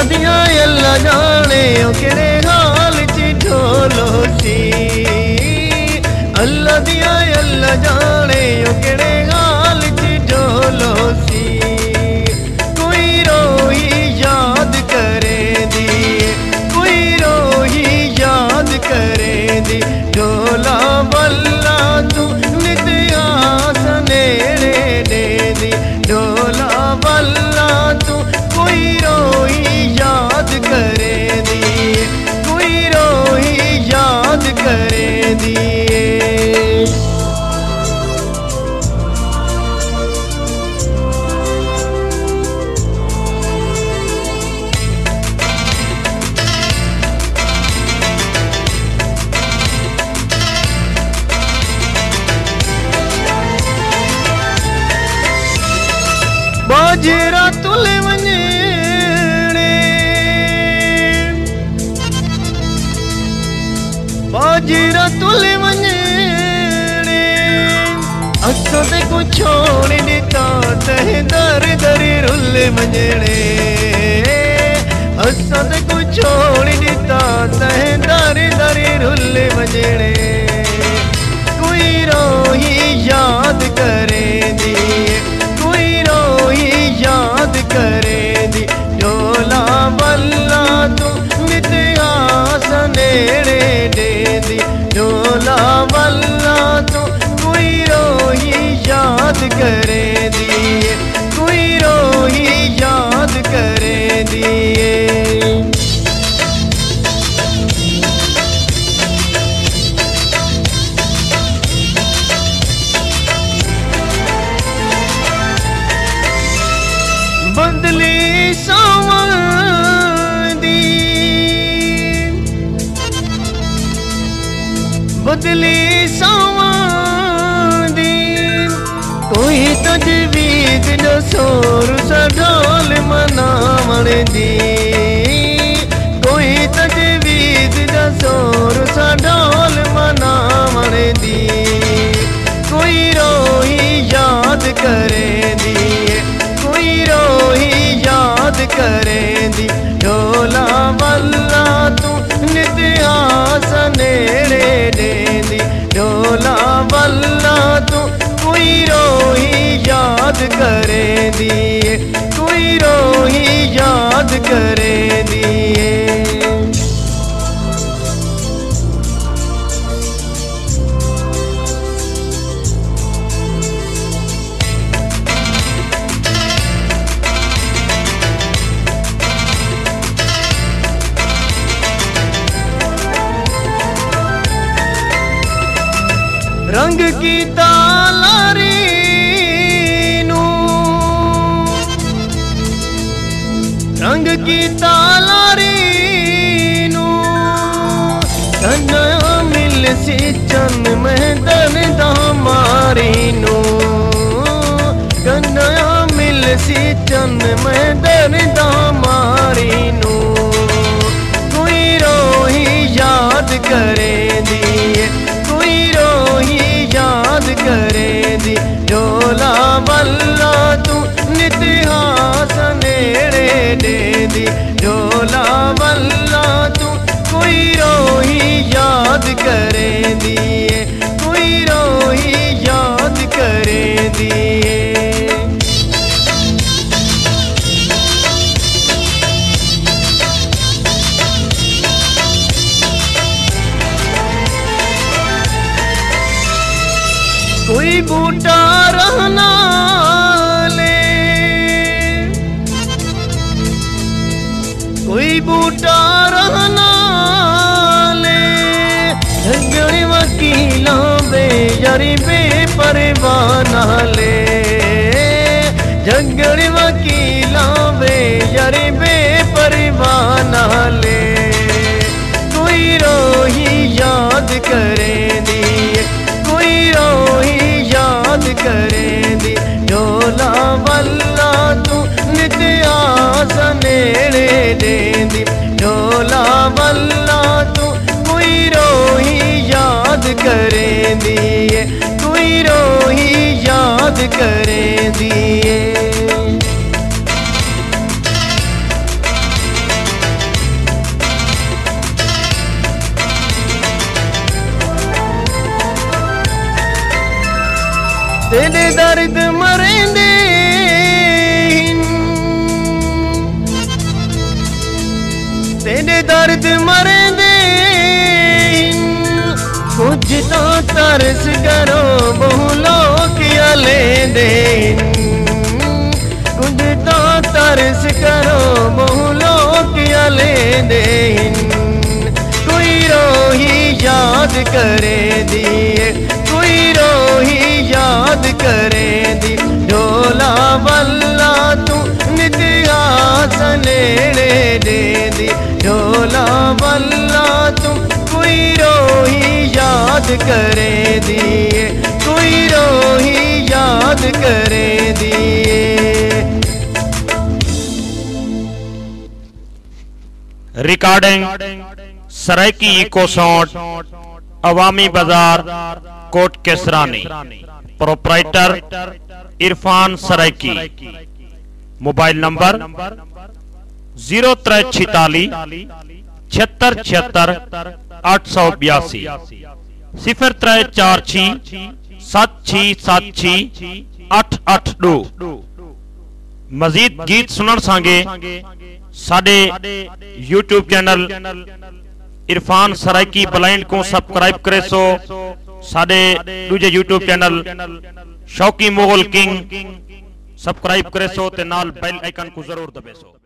ਅੱਲਾ ਦੀਆਂ ਅੱਲਾ ਜਾਣੇ ਉਹ ਕਿਹੜੇ ਹਾਲ 'ਚ ਢੋਲੋ ਸੀ ਅੱਲਾ ਦੀਆਂ ਅੱਲਾ ਜਾਣੇ ਉਹ ਕਿਹੜੇ ਹਾਲ 'ਚ ਢੋਲੋ ਸੀ ਕੋਈ ਰੋਈ ਯਾਦ ਕਰੇ ਦੀ ਕੋਈ ਰੋਈ ਯਾਦ ਕਰੇ ਦੀ ਢੋਲਾ ਬੱਲਾ ಬಾಜಿರತುಲಿ ಮಂಜೇಣೆ ಅಸದ ಕುಚೋಣಿ ನಿತ ತಹೆ ದರಿ ದರಿ ರುಲ್ಲೆ ಮಂಜೇಣೆ ಅಸದ ಕುಚೋಣಿ ನಿತ ತಹೆ ದರಿ ದರಿ ರುಲ್ಲೆ ಮಂಜೇಣೆ ਕੋਈ ਰੋਹੀ ਯਾਦ ਕਰੇ तीज सोल मनामी याद करे दिए कोई रो ही याद करे दिए रंग की ताल ਕੀਤਾ ਲਾਰੀ ਨੂੰ। ਕੰਨਾ ਮਿਲ ਸੀ ਚੰਨ ਮਹਿੰਦਨ ਦਾ ਮਾਰੀ ਨੂੰ। ਕੰਨਾ ਮਿਲ ਸੀ ਚੰਨ ਮਹਿੰਦਨ ਦਾ बूटा रहना ले। कोई बूटा रहना ले। झगड़े वकीला बे यारी बे परवाना ले। झगड़े वकीला बे यारी बे करें दिए। तेरे दर्द मरेंदे तेरे दर्द मरेंदे कुछ तो तरस करो बोलो लेंदे कुछ तो तरस करो बहु लोग लेंदे कोई रोही याद करे दिए, कोई रोही याद करे दी। ढोला वल्ला तू नित्या सनेड़े दे दी। ढोला वल्ला तू कोई रोही याद करे रोही याद करे दिए। रिकॉर्डिंग सरायकी इको साउंड अवामी बाज़ार Kot Kesrani proprietor Irfan Saraiki mobile number zero त्रै छिताली छिहत्तर छिहत्तर अठ सौ बयासी सिफर त्रै चार छी सत छी सत छी अठ अठ दो। मजीद गीत सुनन सागे साडे YouTube channel Irfan Saraiki blind को सब्सक्राइब करे सो। साडे दूजे YouTube channel Shauki Mughal king subscribe करे सो ते नाल बेल आइकन को ज़रूर दबे सो।